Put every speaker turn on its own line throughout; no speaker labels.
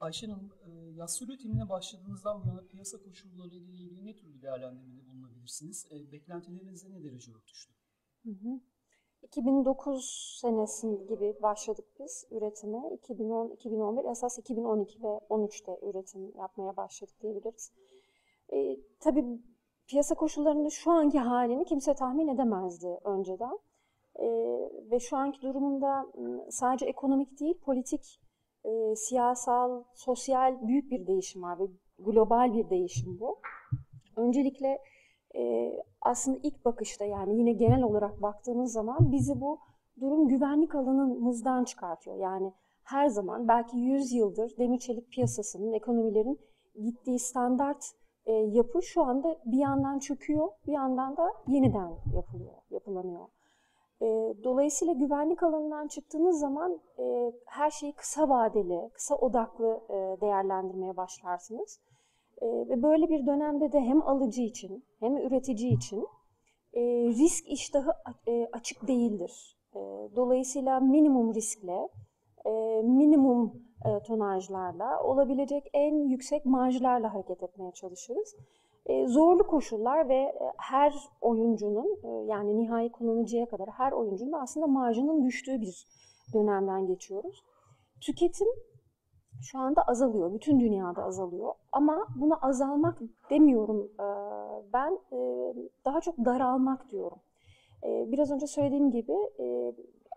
Ayşen Hanım, e, yas üretimine başladığınızdan bu yana piyasa koşulları ile ilgili ne tür bir değerlendirmede bulunabilirsiniz? E, Beklentilerinize ne derece örtüştü?
Hı hı. 2009 senesi gibi başladık biz üretime. 2010, 2011 esas 2012 ve 13'te üretim yapmaya başladık diyebiliriz. E, tabii piyasa koşullarının şu anki halini kimse tahmin edemezdi önceden. E, ve şu anki durumunda sadece ekonomik değil, politik, e, siyasal, sosyal büyük bir değişim var ve global bir değişim bu. Öncelikle e, aslında ilk bakışta yani yine genel olarak baktığımız zaman bizi bu durum güvenlik alanımızdan çıkartıyor. Yani her zaman belki 100 yıldır demir çelik piyasasının, ekonomilerin gittiği standart e, yapı şu anda bir yandan çöküyor, bir yandan da yeniden yapılıyor, yapılanıyor. E, dolayısıyla güvenlik alanından çıktığınız zaman e, her şeyi kısa vadeli, kısa odaklı e, değerlendirmeye başlarsınız. E, ve böyle bir dönemde de hem alıcı için hem üretici için e, risk iştahı e, açık değildir. E, dolayısıyla minimum riskle, e, minimum e, tonajlarla, olabilecek en yüksek marjlarla hareket etmeye çalışırız. E, zorlu koşullar ve e, her oyuncunun e, yani nihai kullanıcıya kadar her oyuncunun aslında marjının düştüğü bir dönemden geçiyoruz. Tüketim şu anda azalıyor. Bütün dünyada azalıyor. Ama buna azalmak demiyorum ben. Daha çok daralmak diyorum. Biraz önce söylediğim gibi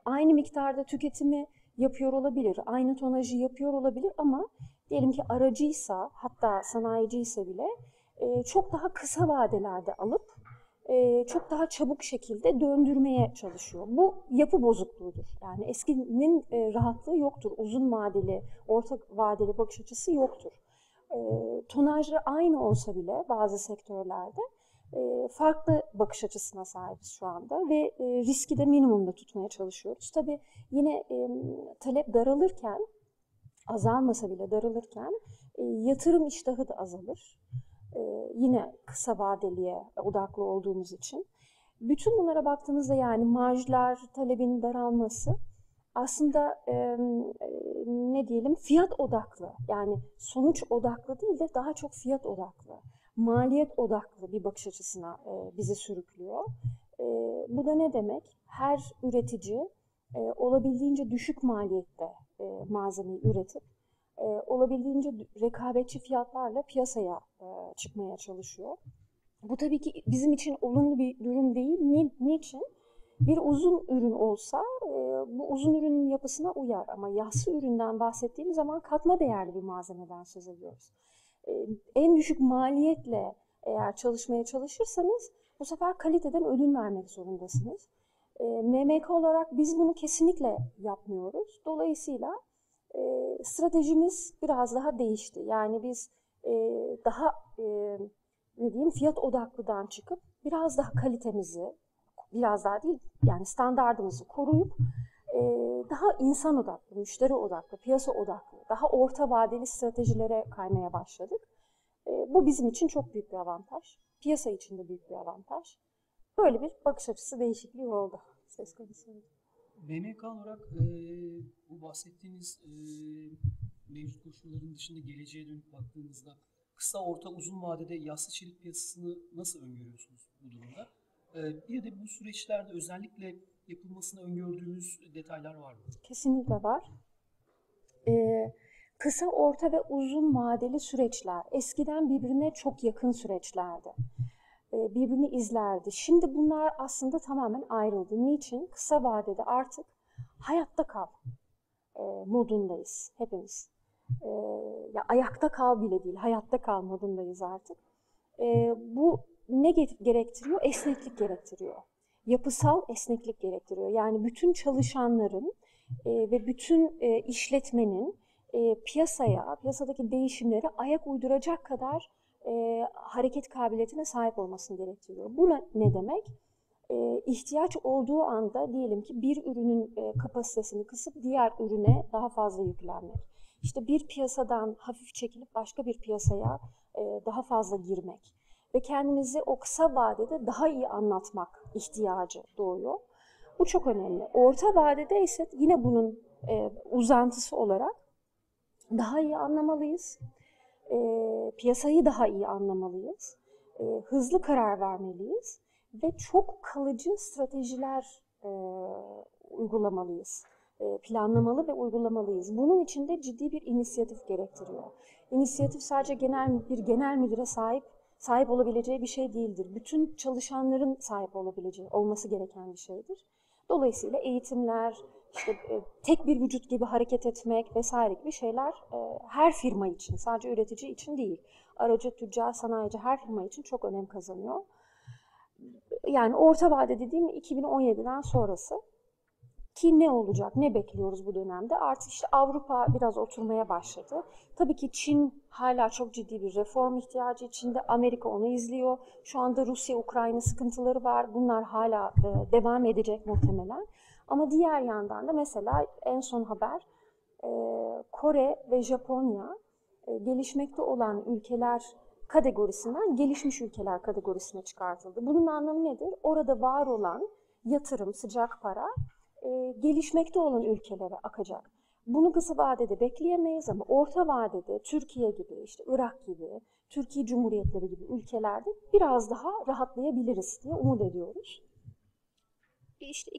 aynı miktarda tüketimi yapıyor olabilir. Aynı tonajı yapıyor olabilir ama diyelim ki aracıysa hatta sanayici ise çok daha kısa vadelerde alıp çok daha çabuk şekilde döndürmeye çalışıyor. Bu yapı bozukluğudur. Yani eskinin rahatlığı yoktur. Uzun vadeli, orta vadeli bakış açısı yoktur. Tonajları aynı olsa bile bazı sektörlerde farklı bakış açısına sahibiz şu anda ve riski de minimumda tutmaya çalışıyoruz. Tabii yine talep daralırken, azalmasa bile daralırken yatırım iştahı da azalır yine kısa vadeliye odaklı olduğumuz için. Bütün bunlara baktığımızda yani marjlar, talebin daralması aslında e, ne diyelim fiyat odaklı yani sonuç odaklı değil de daha çok fiyat odaklı, maliyet odaklı bir bakış açısına e, bizi sürüklüyor. E, bu da ne demek? Her üretici e, olabildiğince düşük maliyette e, malzemeyi üretip e, olabildiğince rekabetçi fiyatlarla piyasaya e, çıkmaya çalışıyor. Bu tabii ki bizim için olumlu bir durum değil. Ni, niçin? Bir uzun ürün olsa e, bu uzun ürünün yapısına uyar ama yassı üründen bahsettiğimiz zaman katma değerli bir malzemeden söz ediyoruz. E, en düşük maliyetle eğer çalışmaya çalışırsanız bu sefer kaliteden ödün vermek zorundasınız. E, MMK olarak biz bunu kesinlikle yapmıyoruz. Dolayısıyla e, stratejimiz biraz daha değişti. Yani biz e, daha e, ne diyeyim fiyat odaklıdan çıkıp biraz daha kalitemizi biraz daha değil yani standartımızı koruyup e, daha insan odaklı, müşteri odaklı, piyasa odaklı, daha orta vadeli stratejilere kaymaya başladık. E, bu bizim için çok büyük bir avantaj. Piyasa için de büyük bir avantaj. Böyle bir bakış açısı değişikliği oldu söz konusu.
BMK olarak e, bu bahsettiğiniz e, mevcut koşulların dışında geleceğe dönüp baktığınızda kısa, orta, uzun vadede yassı çelik piyasasını nasıl öngörüyorsunuz bu durumda? E, bir de bu süreçlerde özellikle yapılmasını öngördüğünüz detaylar var mı?
Kesinlikle var. Ee, kısa, orta ve uzun vadeli süreçler eskiden birbirine çok yakın süreçlerdi. E, birbirini izlerdi. Şimdi bunlar aslında tamamen ayrıldı. Niçin? Kısa vadede artık hayatta kal e, modundayız hepimiz. E, ya ayakta kal bile değil, hayatta kal modundayız artık. Bu ne gerektiriyor? Esneklik gerektiriyor. Yapısal esneklik gerektiriyor. Yani bütün çalışanların ve bütün işletmenin piyasaya, piyasadaki değişimlere ayak uyduracak kadar e, hareket kabiliyetine sahip olmasını gerektiriyor. Bu ne demek? E, ihtiyaç olduğu anda diyelim ki bir ürünün e, kapasitesini kısıp diğer ürüne daha fazla yüklenmek. İşte bir piyasadan hafif çekilip başka bir piyasaya e, daha fazla girmek ve kendimizi o kısa vadede daha iyi anlatmak ihtiyacı doğuyor. Bu çok önemli. Orta vadede ise yine bunun e, uzantısı olarak daha iyi anlamalıyız. Ee, piyasayı daha iyi anlamalıyız. Ee, hızlı karar vermeliyiz ve çok kalıcı stratejiler e, uygulamalıyız. E, planlamalı ve uygulamalıyız. Bunun için de ciddi bir inisiyatif gerektiriyor. İnisiyatif sadece genel bir genel müdüre sahip sahip olabileceği bir şey değildir. Bütün çalışanların sahip olabileceği, olması gereken bir şeydir. Dolayısıyla eğitimler, işte e, tek bir vücut gibi hareket etmek vesaire gibi şeyler e, her firma için, sadece üretici için değil. Aracı, tüccar, sanayici her firma için çok önem kazanıyor. Yani orta vade dediğim 2017'den sonrası. Ki ne olacak, ne bekliyoruz bu dönemde? Artık işte Avrupa biraz oturmaya başladı. Tabii ki Çin hala çok ciddi bir reform ihtiyacı içinde. Amerika onu izliyor. Şu anda Rusya-Ukrayna sıkıntıları var. Bunlar hala e, devam edecek muhtemelen. Ama diğer yandan da mesela en son haber e, Kore ve Japonya e, gelişmekte olan ülkeler kategorisinden gelişmiş ülkeler kategorisine çıkartıldı. Bunun anlamı nedir? Orada var olan yatırım, sıcak para e, gelişmekte olan ülkelere akacak. Bunu kısa vadede bekleyemeyiz ama orta vadede Türkiye gibi, işte Irak gibi, Türkiye Cumhuriyetleri gibi ülkelerde biraz daha rahatlayabiliriz diye umut ediyoruz. İşte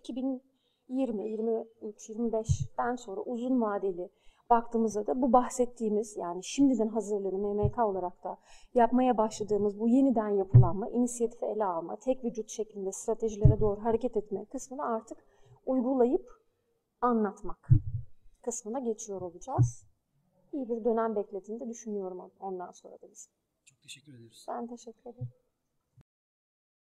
2020, 23, 25'ten sonra uzun vadeli baktığımızda da bu bahsettiğimiz yani şimdiden hazırlığını MMK olarak da yapmaya başladığımız bu yeniden yapılanma, inisiyatifi ele alma, tek vücut şeklinde stratejilere doğru hareket etme kısmını artık uygulayıp anlatmak kısmına geçiyor olacağız. İyi bir dönem beklediğini de düşünüyorum ondan sonra da biz.
Çok teşekkür ederiz.
Ben teşekkür ederim.